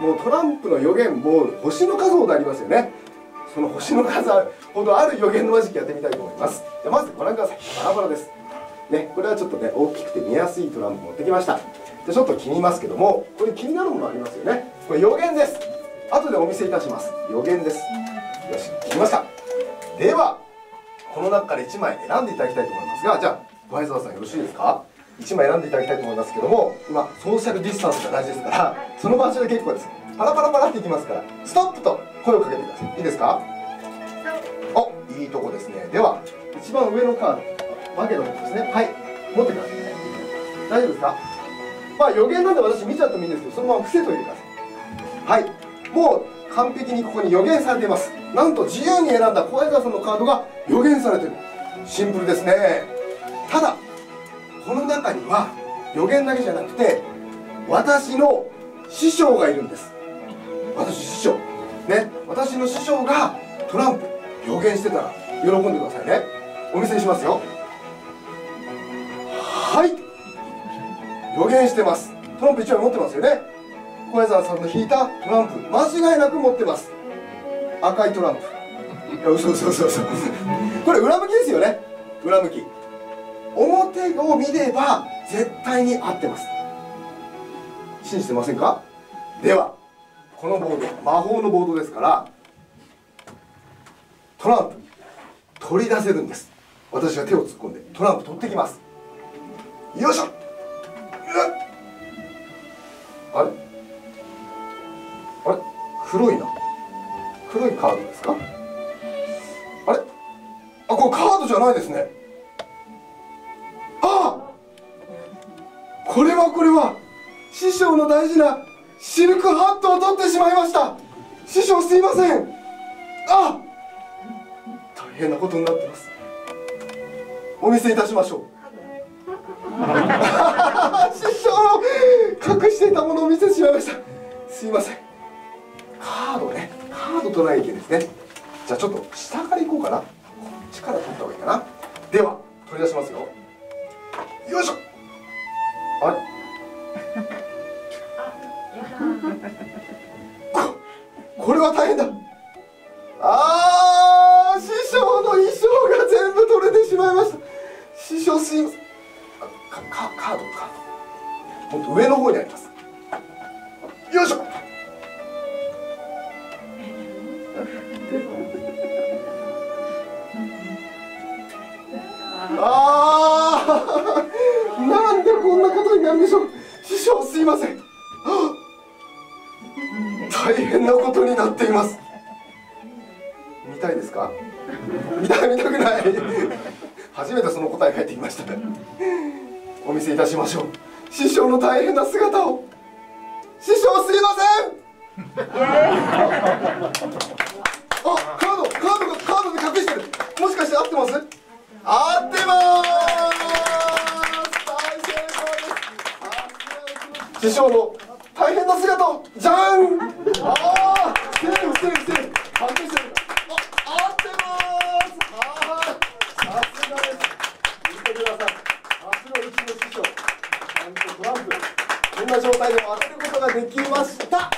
もうトランプの予言もう星の数ほどありますよね。その星の数ほどある予言のマジックやってみたいと思います。じゃまずご覧ください。バラバラです。ねこれはちょっとね大きくて見やすいトランプ持ってきました。でちょっと切りますけどもこれ気になるものありますよね。これ予言です。後でお見せいたします。予言です。よし切りました。ではこの中から1枚選んでいただきたいと思いますがじゃあ小林さんよろしいですか？1枚選んでいただきたいと思いますけども今ソーシャルディスタンスが大事ですからその場所で結構です。パラパラパラっていきますからストップと声をかけてください。いいですか？おいいとこですね。では一番上のカードわけの方ですね。はい。持ってください。大丈夫ですか？まあ予言なんで私見ちゃってもいいんですけどそのまま伏せといてください。はい。もう完璧にここに予言されています。なんと自由に選んだ小林沢さんのカードが予言されてる。シンプルですね。ただこの中には予言だけじゃなくて私の師匠がいるんです。私師匠。ね。私の師匠がトランプ予言してたら喜んでくださいね。お見せしますよ。はい。予言してます。トランプ1枚持ってますよね。小谷沢さんの引いたトランプ間違いなく持ってます。赤いトランプ。いや嘘嘘嘘嘘。これ裏向きですよね。裏向き。表を見れば絶対に合ってます。信じてませんか？ではこのボード魔法のボードですからトランプ取り出せるんです。私が手を突っ込んでトランプ取ってきます。よいしょ。あれ？あれ？黒いな。黒いカードですか？あれ？あこれカードじゃないですね。これはこれは師匠の大事なシルクハットを取ってしまいました。師匠すいません。あ大変なことになってます。お見せいたしましょう。師匠隠していたものを見せてしまいました。すいません。カードね。カード取らないけですね。じゃあちょっと下からいこうかな。こっちから取った方がいいかな。では取り出しますよ。よいしょこれは大変だ。あー師匠の衣装が全部取れてしまいました。師匠すいません。かかカードかもっと上の方にあります。よいしょ。ああなんでこんなことになるんでしょう。師匠すいません大変なことになっています。見たいですか？見た見たくない。初めてその答え返ってきました。お見せいたしましょう。師匠の大変な姿を。師匠すいません。あカードカードがカードで隠してる。もしかして合ってます？合ってます。大成功です。師匠の大変な姿をじゃん！ああセーフセーフセーフ。隠してるあ合ってます。はいさすがです。見てください。さすがうちの師匠。ちゃんとトランプこんな状態でも当てることができました。